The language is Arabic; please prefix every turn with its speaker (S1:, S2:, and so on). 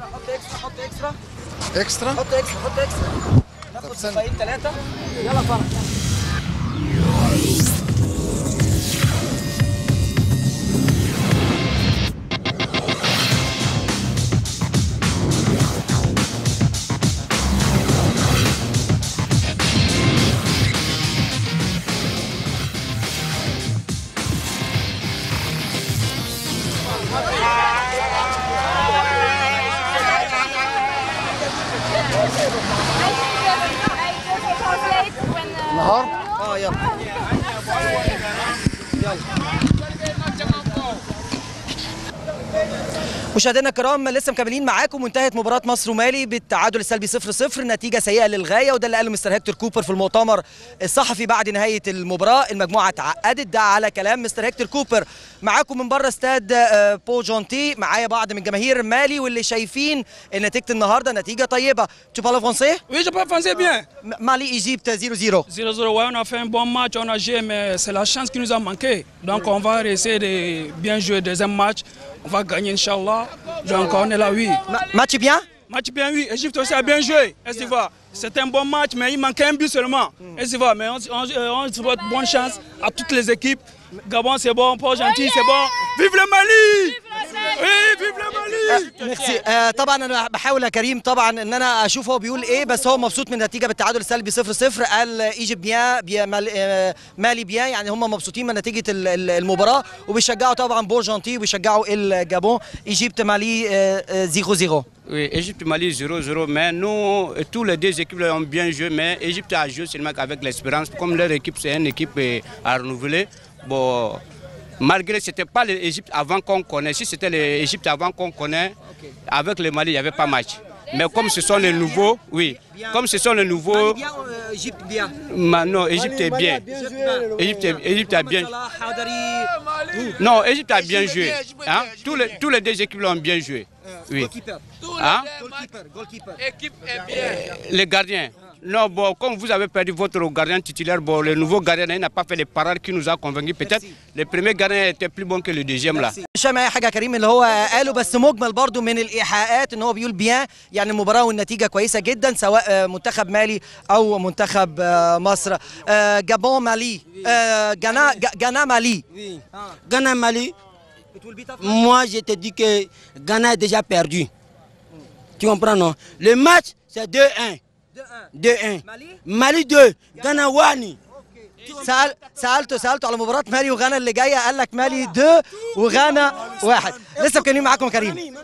S1: حط extra حط extra
S2: extra
S1: حط extra حط extra ناخد. صفايين ثلاثة يلا فرح.
S2: Bahar.
S1: Oh, yok. Yok. مشاهدينا الكرام لسه مكملين معاكم. وانتهت مباراة مصر ومالي بالتعادل السلبي 0-0 نتيجة سيئة للغاية وده اللي قاله مستر هيكتور كوبر في المؤتمر الصحفي بعد نهاية المباراة. المجموعة اتعقدت. ده على كلام مستر هيكتور كوبر. معاكم من بره استاد آه، بورجونتي. معايا بعض من جماهير مالي واللي شايفين ان نتيجه النهارده نتيجة طيبة. Tu parles français؟
S3: Oui, je peux penser bien.
S1: مالي ايجيبت 0-0
S3: 0-0, ouais, on a fait un bon match, on a joué, mais c'est la chance qui nous a manqué. Donc on va essayer de bien jouer le deuxième match. On va gagner, Inch'Allah. Donc on est là, oui.
S1: Ma- match bien?
S3: Match bien, oui. Égypte aussi a bien joué. C'était un bon match, mais il manquait un but seulement. Tu vois Mais on, on, on souhaite bonne chance à toutes les équipes. Gabon, c'est bon. Port Gentil, c'est bon. Vive le Mali Oui, vive le Mali
S1: merci. آه طبعا أنا بحاول يا كريم طبعا إن أنا أشوف هو بيقول إيه بس هو مبسوط من النتيجه بالتعادل السلبي 0 0 قال bien مال آه مالي bien يعني هم مبسوطين من نتيجة ال- ال- المباراة وبيشجعوا طبعا بورجنتي وبيشجعوا الجابون Egypt مالي آه، آه، 0 0
S4: Oui, Égypte-Mali 0-0, mais nous, tous les deux équipes ont bien joué, mais Égypte a joué seulement avec l'espérance. Comme leur équipe, c'est une équipe euh, à renouveler. Bon, Malgré que ce n'était pas l'Égypte avant qu'on connaisse, si c'était l'Égypte avant qu'on connaisse, avec le Mali, il n'y avait pas match. Mais comme ce sont les nouveaux, oui, comme ce sont les nouveaux...
S1: Égypte bien?
S4: Ma, non, Égypte est bien. Égypte, Égypte a bien... Non, Égypte a bien joué. Hein? Tous, les, tous les deux équipes l'ont bien joué. Oui. Hein? Les gardiens. Non, bon, comme vous avez perdu votre gardien titulaire, bon, le nouveau gardien il n'a pas fait les parades qui nous a convaincus. Peut-être le premier gardien était plus bon que le deuxième là.
S1: مش فاهم اي حاجه يا كريم اللي هو قاله بس مجمل برضو من الايحاءات ان هو بيقول بيان يعني المباراه والنتيجه كويسه جدا سواء آه، منتخب مالي او منتخب آه، مصر آه، جابون مالي آه، جانا جا- جانا مالي
S5: Oui. Ghana Mali, moi je te dis que Ghana est déjà perdu. Tu comprends non Le match c'est 2-1. 2-1. Mali? 2, Ghana Wani.
S1: سأل سالته سألته على مباراة مالي وغانا اللي جاية قال لك مالي دو وغانا واحد. لسه مكملين معاكم كريم.